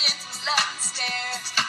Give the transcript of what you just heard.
distance, love and stare.